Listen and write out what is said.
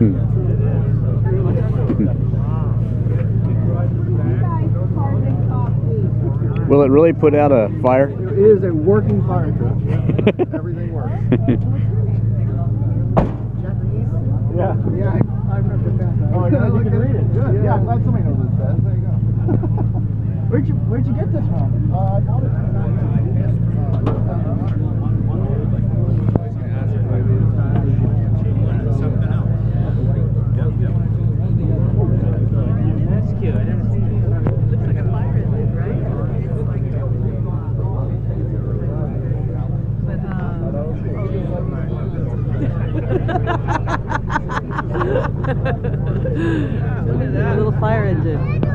Will it really put out a fire? It is a working fire truck. Everything works. Yeah. Yeah, I, I remember that. Oh, yeah, you can read it. Good. Yeah, I'm glad somebody knows what it says. There you go. where'd you Where'd you get this from? Uh, Look at that. little fire engine.